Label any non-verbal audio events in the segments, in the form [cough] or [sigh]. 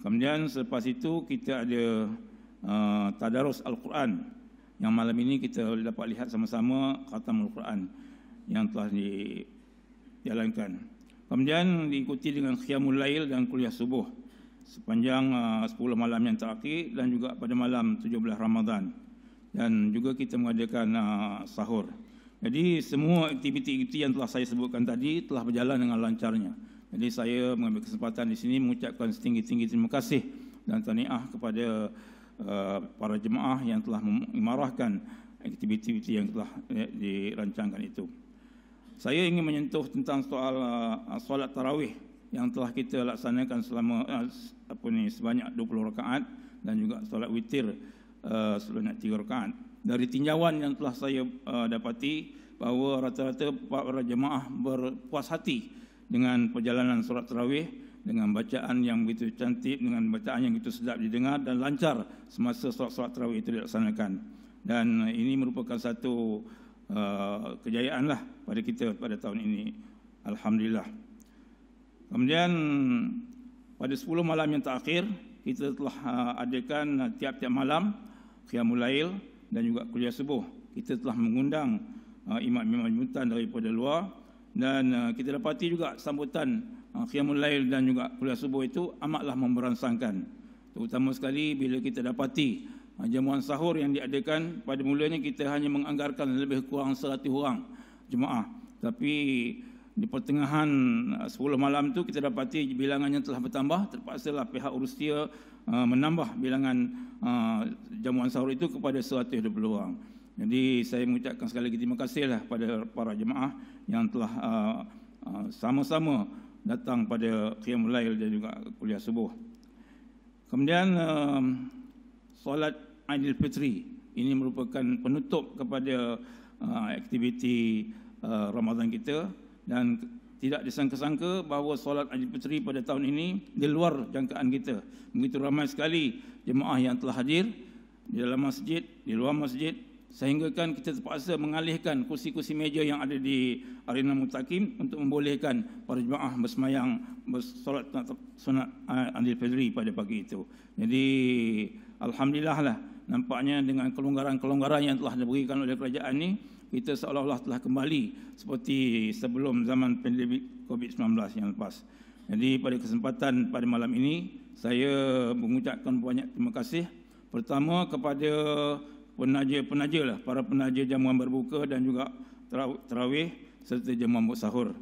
Kemudian selepas itu kita ada uh, tadarus Al-Quran yang malam ini kita dapat lihat sama-sama khatam Al-Quran yang telah dijalankan. Kemudian diikuti dengan khiyamul lail dan kuliah subuh sepanjang uh, 10 malam yang terakhir dan juga pada malam 17 Ramadan. Dan juga kita mengadakan uh, sahur. Jadi semua aktiviti-aktiviti yang telah saya sebutkan tadi telah berjalan dengan lancarnya. Jadi saya mengambil kesempatan di sini mengucapkan setinggi-tinggi terima kasih dan tahniah kepada uh, para jemaah yang telah mengimarahkan aktiviti-aktiviti yang telah uh, dirancangkan itu. Saya ingin menyentuh tentang soal uh, solat tarawih yang telah kita laksanakan selama uh, apa ni sebanyak 20 rakaat dan juga solat witir sebanyak 3 rakaat. Dari tinjauan yang telah saya dapati bahawa rata-rata para jemaah berpuas hati dengan perjalanan solat tarawih dengan bacaan yang begitu cantik dengan bacaan yang begitu sedap didengar dan lancar semasa solat-solat tarawih itu dilaksanakan. Dan ini merupakan satu uh, kejayaan lah pada kita pada tahun ini. Alhamdulillah. Kemudian pada 10 malam yang terakhir kita telah uh, adakan tiap-tiap malam qiyamul lail dan juga kuliah subuh. Kita telah mengundang uh, imam-imam jemputan daripada luar dan uh, kita dapati juga sambutan uh, qiyamul lail dan juga kuliah subuh itu amatlah memberansangkan terutama sekali bila kita dapati uh, jamuan sahur yang diadakan pada mulanya kita hanya menganggarkan lebih kurang 100 orang jemaah. Tapi di pertengahan 10 malam itu kita dapati bilangannya telah bertambah. Terpaksa lah pihak Rusia menambah bilangan jamuan sahur itu kepada 120 orang jadi saya mengucapkan sekali lagi terima kasihlah pada para jemaah yang telah uh, uh, sama-sama datang pada qiyamul lail dan juga kuliah subuh. Kemudian uh, solat Aidilfitri ini merupakan penutup kepada uh, aktiviti uh, Ramadan kita dan tidak disangka-sangka bahawa solat Aidilfitri pada tahun ini di luar jangkaan kita. Begitu ramai sekali jemaah yang telah hadir di dalam masjid, di luar masjid sehingga kan kita terpaksa mengalihkan kursi-kursi meja yang ada di arena mutakim untuk membolehkan para jemaah bersemayang bersolat sunat Adil Fadri pada pagi itu. Jadi alhamdulillah lah nampaknya dengan kelonggaran-kelonggaran yang telah diberikan oleh kerajaan ini kita seolah-olah telah kembali seperti sebelum zaman pandemik COVID-19 yang lepas. Jadi pada kesempatan pada malam ini saya mengucapkan banyak terima kasih pertama kepada penaja-penaja lah, para penaja jamuan berbuka dan juga terawih serta jamuan buat sahur.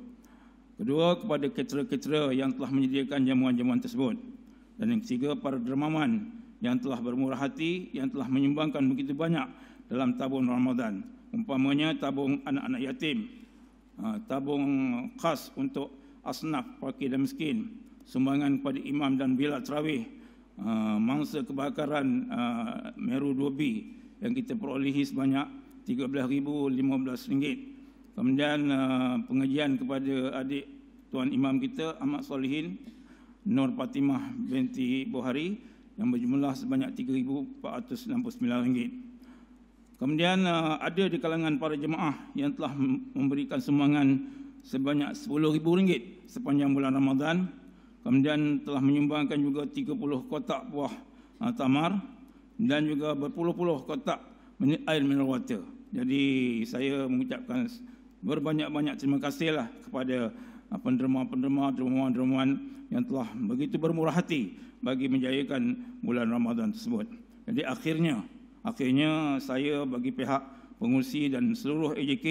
Kedua, kepada ketera-ketera yang telah menyediakan jamuan-jamuan tersebut. Dan yang ketiga, para dermawan yang telah bermurah hati, yang telah menyumbangkan begitu banyak dalam tabung Ramadan. Umpamanya tabung anak-anak yatim, ha, tabung khas untuk asnaf, fakir dan miskin, sumbangan kepada imam dan bila terawih, ha, mangsa kebakaran ha, Meru 2B, yang kita perolehi sebanyak RM13,015. Kemudian uh, pengajian kepada adik Tuan Imam kita Ahmad Solihin Nur Fatimah binti Buhari yang berjumlah sebanyak RM3,469. Kemudian uh, ada di kalangan para jemaah yang telah memberikan sumbangan sebanyak RM10,000 sepanjang bulan Ramadan. Kemudian telah menyumbangkan juga 30 kotak buah uh, tamar dan juga berpuluh-puluh kotak air mineral water. Jadi saya mengucapkan berbanyak-banyak terima kasihlah kepada uh, penderma-penderma, dermawan-dermawan yang telah begitu bermurah hati bagi menjayakan bulan Ramadan tersebut. Jadi akhirnya, akhirnya saya bagi pihak pengurusi dan seluruh AJK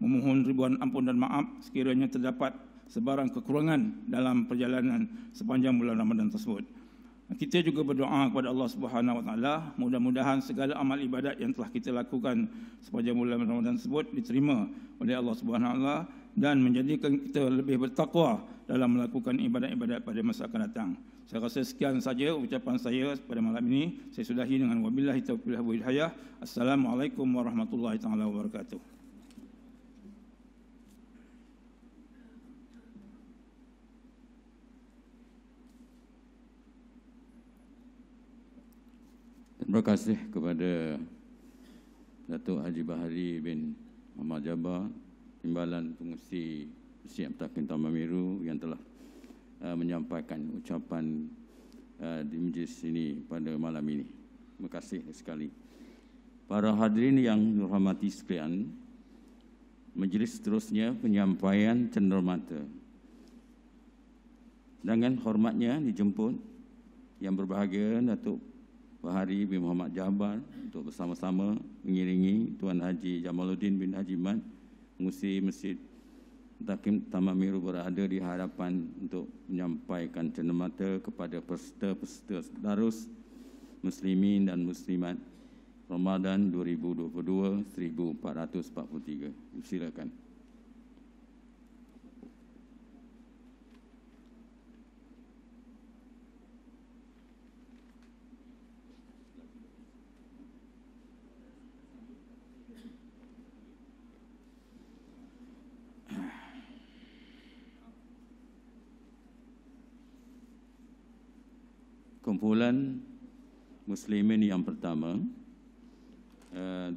memohon ribuan ampun dan maaf sekiranya terdapat sebarang kekurangan dalam perjalanan sepanjang bulan Ramadan tersebut. Kita juga berdoa kepada Allah Subhanahu Wa Taala, mudah-mudahan segala amal ibadat yang telah kita lakukan sepanjang bulan Ramadan tersebut diterima oleh Allah Subhanahu Wa Taala dan menjadikan kita lebih bertakwa dalam melakukan ibadat-ibadat pada masa akan datang. Saya rasa sekian saja ucapan saya pada malam ini. Saya sudahi dengan wabillahi taufiq wal hidayah. Assalamualaikum warahmatullahi taala wabarakatuh. Terima kasih kepada Datuk Haji Bahari bin Muhammad Jabbar, Timbalan Pengusi Masjid Mutakin Taman Miru yang telah uh, menyampaikan ucapan uh, di majlis ini pada malam ini. Terima kasih sekali. Para hadirin yang dihormati sekalian, majlis seterusnya penyampaian cenderamata. Dengan hormatnya dijemput yang berbahagia Datuk Bahari bin Muhammad Jabar untuk bersama-sama mengiringi Tuan Haji Jamaluddin bin Haji Mat mengusi Masjid Takim Tamamiru berada di hadapan untuk menyampaikan cenderamata kepada peserta-peserta darus muslimin dan muslimat Ramadan 2022 1443. Silakan. Kumpulan muslimin yang pertama uh,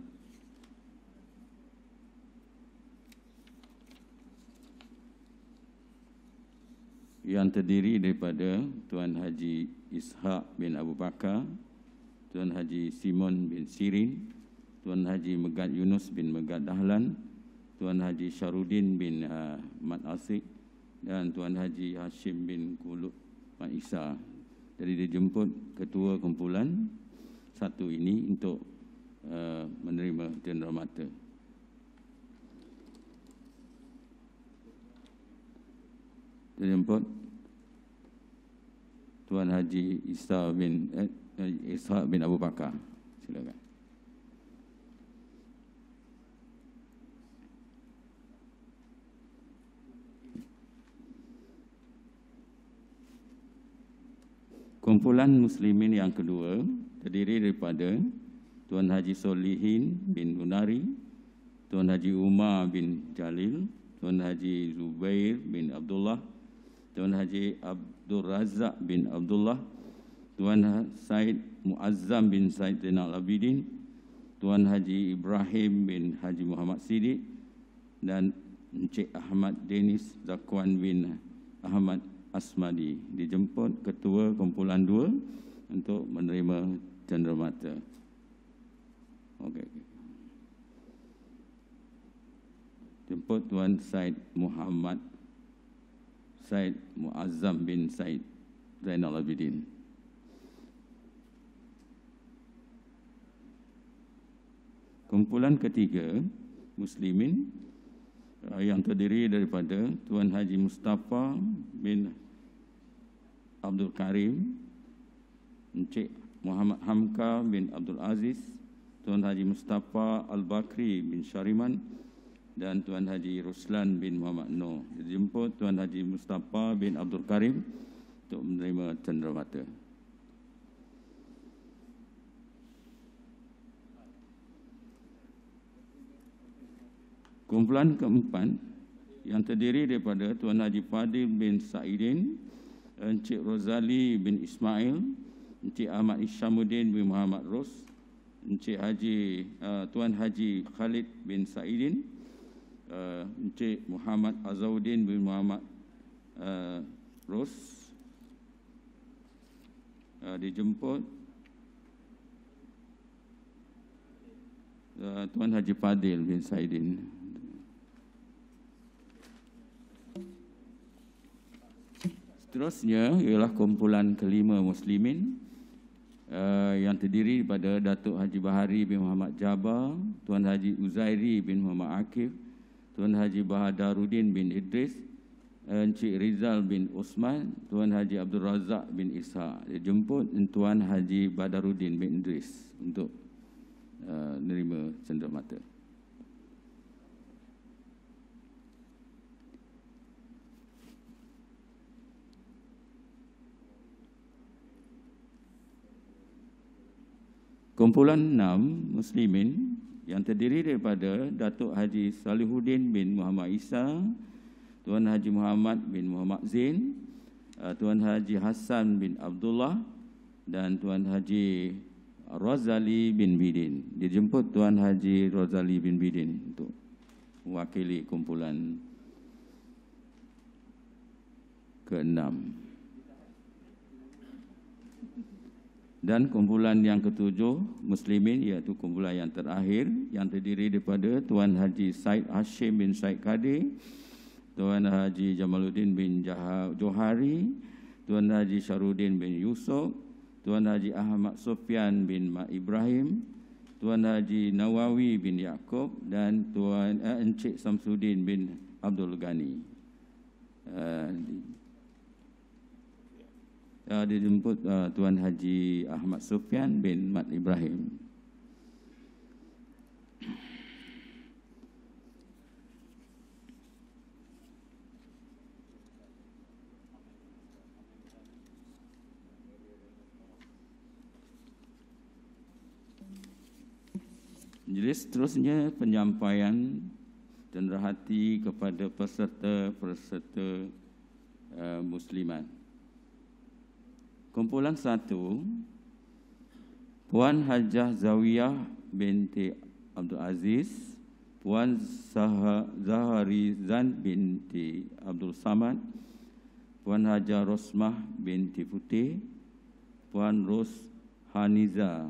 yang terdiri daripada Tuan Haji Ishaq bin Abu Bakar, Tuan Haji Simon bin Sirin, Tuan Haji Megat Yunus bin Megat Dahlan, Tuan Haji Syarudin bin uh, Mat Asik dan Tuan Haji Hashim bin Kulut Mat Isa jadi dijemput ketua kumpulan satu ini untuk uh, menerima jendera mata. Dijemput Tuan Haji Isa bin eh, Isa bin Abu Bakar. Silakan. Kumpulan muslimin yang kedua terdiri daripada Tuan Haji Solihin bin Munari, Tuan Haji Umar bin Jalil, Tuan Haji Zubair bin Abdullah, Tuan Haji Abdul Razak bin Abdullah, Tuan ha- Said Muazzam bin Said Zainal Abidin, Tuan Haji Ibrahim bin Haji Muhammad Siddiq dan Encik Ahmad Denis Zakwan bin Ahmad Asmadi dijemput ketua kumpulan dua untuk menerima cenderamata. Okey. Jemput Tuan Said Muhammad Said Muazzam bin Said Zainal Abidin. Kumpulan ketiga Muslimin yang terdiri daripada Tuan Haji Mustafa bin Abdul Karim, Encik Muhammad Hamka bin Abdul Aziz, Tuan Haji Mustafa Al-Bakri bin Syariman dan Tuan Haji Ruslan bin Muhammad Noh. Dijemput Tuan Haji Mustafa bin Abdul Karim untuk menerima cenderamata. Kumpulan keempat yang terdiri daripada Tuan Haji Fadil bin Saidin, Encik Rozali bin Ismail, Encik Ahmad Isyamuddin bin Muhammad Ros, Encik Haji uh, Tuan Haji Khalid bin Saidin, uh, Encik Muhammad Azauddin bin Muhammad uh, Ros, uh, dijemput uh, Tuan Haji Fadil bin Saidin. Seterusnya ialah kumpulan kelima muslimin uh, yang terdiri daripada Datuk Haji Bahari bin Muhammad Jabar, Tuan Haji Uzairi bin Muhammad Akif, Tuan Haji Bahadaruddin bin Idris, Encik Rizal bin Osman, Tuan Haji Abdul Razak bin Isa. Dijemput Tuan Haji Badaruddin bin Idris untuk uh, menerima cenderamata. Kumpulan enam muslimin yang terdiri daripada Datuk Haji Salihuddin bin Muhammad Isa, Tuan Haji Muhammad bin Muhammad Zain, uh, Tuan Haji Hassan bin Abdullah dan Tuan Haji Razali bin Bidin. Dijemput Tuan Haji Razali bin Bidin untuk mewakili kumpulan keenam. Dan kumpulan yang ketujuh Muslimin iaitu kumpulan yang terakhir yang terdiri daripada Tuan Haji Said Hashim bin Said Kadir, Tuan Haji Jamaluddin bin Johari, Tuan Haji Syarudin bin Yusuf, Tuan Haji Ahmad Sofian bin Mat Ibrahim, Tuan Haji Nawawi bin Yaakob dan Tuan eh, Encik Samsudin bin Abdul Ghani. Uh, uh, dijemput uh, Tuan Haji Ahmad Sufyan bin Mat Ibrahim. Jadi seterusnya penyampaian dan hati kepada peserta-peserta uh, muslimat. Kumpulan satu Puan Hajah Zawiyah binti Abdul Aziz Puan Zahari Zan binti Abdul Samad Puan Hajah Rosmah binti Putih Puan Ros Haniza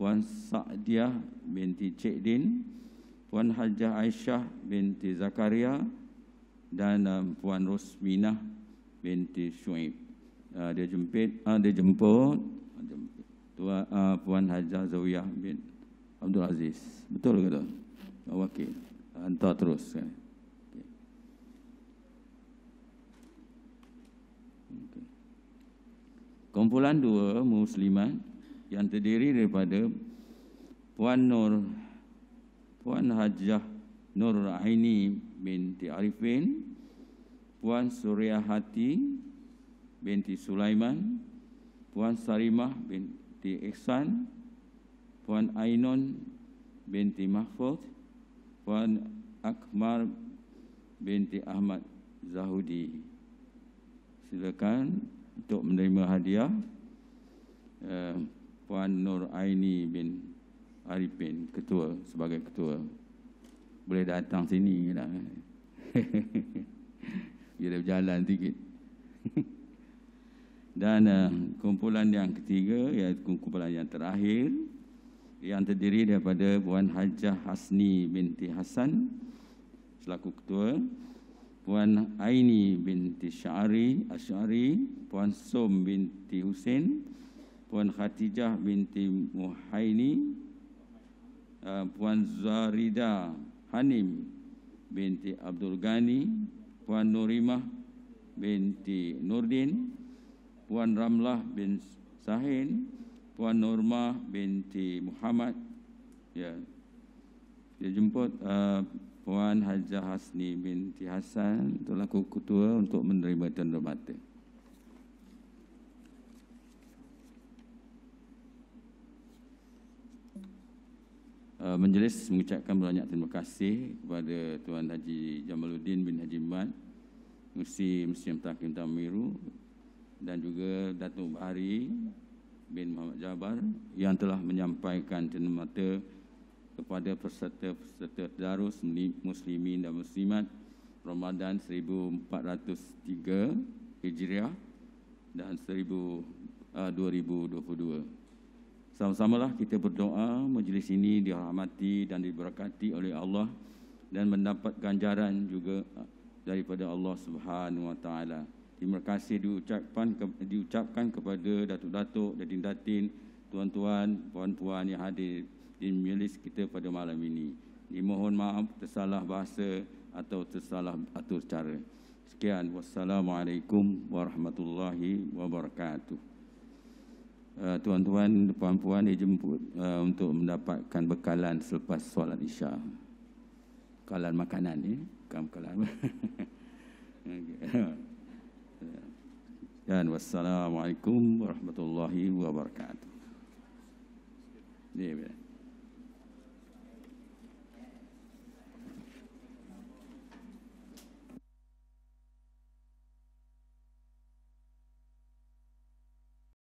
Puan Sa'diah binti Cik Din Puan Hajah Aisyah binti Zakaria dan um, Puan Rosminah binti Shu'ib uh, dia jemput uh, dia jemput. Tuan uh, puan Hajah Zawiyah bin Abdul Aziz. Betul ke tak? Wakil. Hantar terus kan? Kumpulan dua muslimat yang terdiri daripada Puan Nur Puan Hajah Nur Aini binti Arifin Puan Suryahati binti Sulaiman, Puan Sarimah binti Ihsan, Puan Ainon binti Mahfud, Puan Akmar binti Ahmad Zahudi. Silakan untuk menerima hadiah uh, Puan Nur Aini bin Arifin, ketua sebagai ketua. Boleh datang sini. [laughs] Dia dah berjalan sikit. [laughs] Dan uh, kumpulan yang ketiga iaitu kumpulan yang terakhir yang terdiri daripada Puan Hajah Hasni binti Hasan selaku ketua, Puan Aini binti Syari Asyari, Puan Som binti Husin, Puan Khatijah binti Muhaini, uh, Puan Zarida Hanim binti Abdul Ghani, Puan Nurimah binti Nurdin, Puan Ramlah bin Sahin, Puan Norma binti Muhammad. Ya. Dia jemput uh, Puan Hajah Hasni binti Hasan untuk laku ketua untuk menerima tanda mata. Uh, menjelis mengucapkan banyak terima kasih kepada Tuan Haji Jamaluddin bin Haji Mat, Musi Muslim Takim Tamiru dan juga Datuk Bahari bin Muhammad Jabar yang telah menyampaikan mata kepada peserta-peserta darus muslimin dan muslimat Ramadan 1403 Hijriah dan 1000 uh, 2022. Sama-samalah kita berdoa majlis ini dirahmati dan diberkati oleh Allah dan mendapat ganjaran juga uh, daripada Allah Subhanahu wa taala. Terima kasih diucapkan diucapkan kepada datuk-datuk, datin-datin, tuan-tuan, puan-puan yang hadir di majlis kita pada malam ini. Dimohon maaf tersalah bahasa atau tersalah atur cara. Sekian. Wassalamualaikum warahmatullahi wabarakatuh. Uh, tuan-tuan, puan-puan dijemput uh, untuk mendapatkan bekalan selepas solat isya. Bekalan makanan ni, eh? bekalan. [laughs] okay. Dan wassalamualaikum warahmatullahi wabarakatuh. Ini